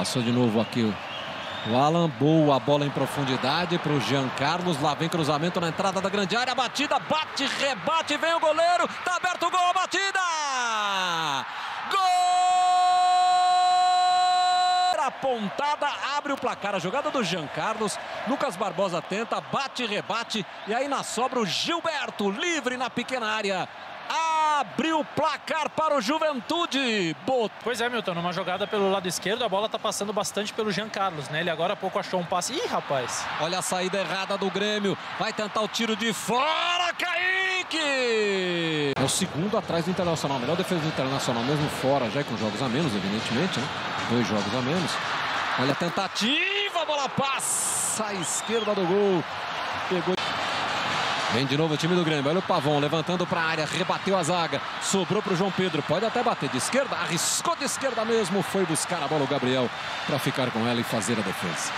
Passou de novo aqui o Alan. Boa bola em profundidade para o Jean Carlos. Lá vem cruzamento na entrada da grande área. Batida, bate, rebate. Vem o goleiro. Tá aberto o gol. Batida! Gol! Apontada, abre o placar. A jogada do Jean Carlos. Lucas Barbosa tenta, bate, rebate. E aí na sobra o Gilberto, livre na pequena área abriu o placar para o Juventude. Bot... Pois é, Milton, numa jogada pelo lado esquerdo, a bola está passando bastante pelo Jean Carlos, né? Ele agora há pouco achou um passe. Ih, rapaz! Olha a saída errada do Grêmio. Vai tentar o tiro de fora, Kaique! É o segundo atrás do Internacional. Melhor defesa do Internacional, mesmo fora, já com jogos a menos, evidentemente, né? Dois jogos a menos. Olha a tentativa, a bola passa à esquerda do gol. Pegou. Vem de novo o time do Grêmio. Olha o Pavão levantando para a área, rebateu a zaga, sobrou para o João Pedro. Pode até bater de esquerda, arriscou de esquerda mesmo. Foi buscar a bola o Gabriel para ficar com ela e fazer a defesa.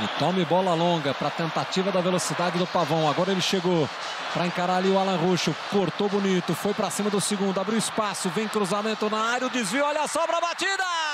E tome bola longa para a tentativa da velocidade do Pavão. Agora ele chegou para encarar ali o Alan Ruxo. Cortou bonito, foi para cima do segundo, abriu espaço, vem cruzamento na área, o desvio, olha a batida!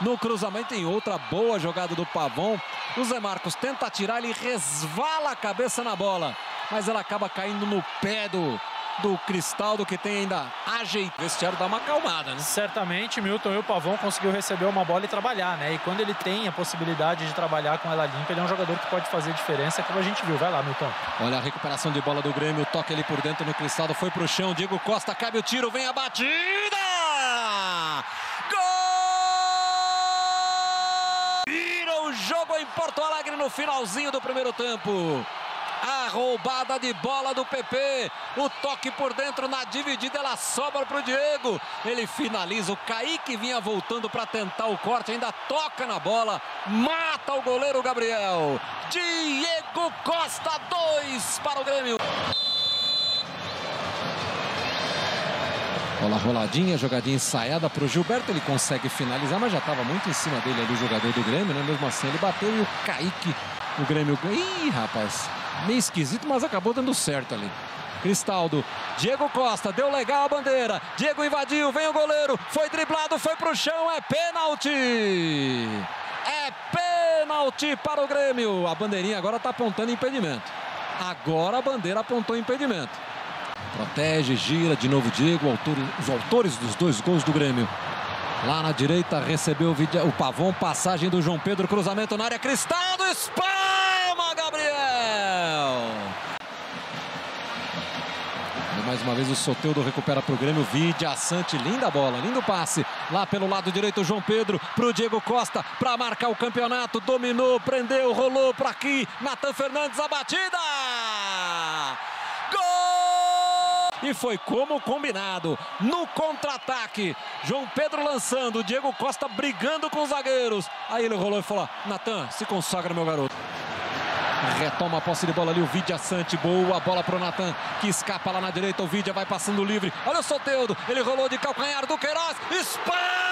No cruzamento em outra boa jogada do Pavão. O Zé Marcos tenta atirar, ele resvala a cabeça na bola, mas ela acaba caindo no pé do, do Cristaldo, que tem ainda ajeitado. O vestiário dá uma acalmada, né? Certamente, Milton e o Pavão conseguiu receber uma bola e trabalhar, né? E quando ele tem a possibilidade de trabalhar com ela limpa, ele é um jogador que pode fazer diferença, como a gente viu. Vai lá, Milton. Olha a recuperação de bola do Grêmio, toque ali por dentro no Cristaldo, foi pro chão, Diego Costa, cabe o tiro, vem a batida! jogo em Porto Alegre no finalzinho do primeiro tempo. A roubada de bola do PP. O toque por dentro na dividida. Ela sobra para o Diego. Ele finaliza. O Kaique vinha voltando para tentar o corte. Ainda toca na bola. Mata o goleiro Gabriel. Diego Costa, dois para o Grêmio. Bola roladinha, jogadinha ensaiada para o Gilberto. Ele consegue finalizar, mas já estava muito em cima dele ali o jogador do Grêmio, né? Mesmo assim ele bateu e o Kaique, o Grêmio. Ih, rapaz, meio esquisito, mas acabou dando certo ali. Cristaldo, Diego Costa, deu legal a bandeira. Diego invadiu, vem o goleiro, foi driblado, foi pro chão, é pênalti! É pênalti para o Grêmio. A bandeirinha agora está apontando impedimento. Agora a bandeira apontou impedimento. Protege, gira, de novo Diego, autor, os autores dos dois gols do Grêmio. Lá na direita recebeu o Pavão, passagem do João Pedro, cruzamento na área, Cristaldo, espalma Gabriel! E mais uma vez o Soteudo recupera para o Grêmio, Vidia Sante, linda bola, lindo passe. Lá pelo lado direito o João Pedro para o Diego Costa para marcar o campeonato, dominou, prendeu, rolou para aqui, Natan Fernandes a batida! E foi como combinado. No contra-ataque. João Pedro lançando. Diego Costa brigando com os zagueiros. Aí ele rolou e falou: Natan, se consagra, meu garoto. Retoma a posse de bola ali o Vidia Sante. Boa bola pro Natan, que escapa lá na direita. O Vidia vai passando livre. Olha o Soteudo. Ele rolou de calcanhar do Queiroz. Espalma